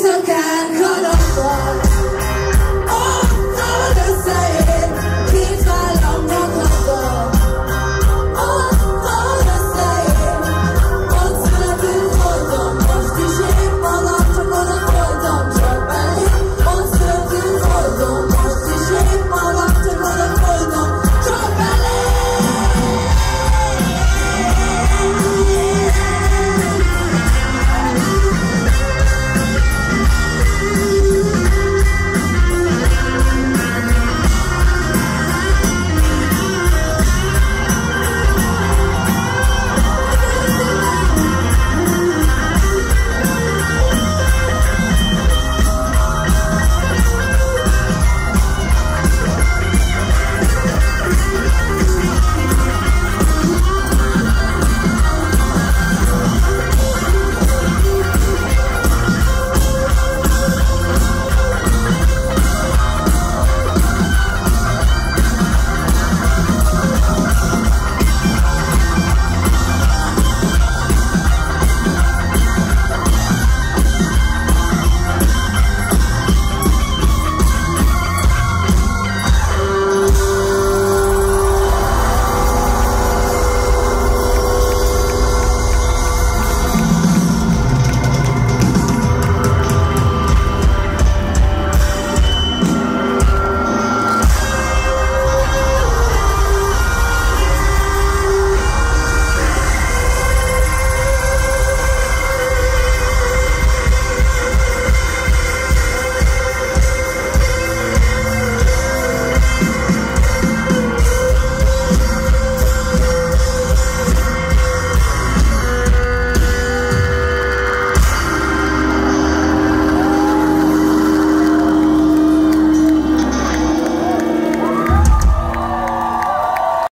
So can hold on.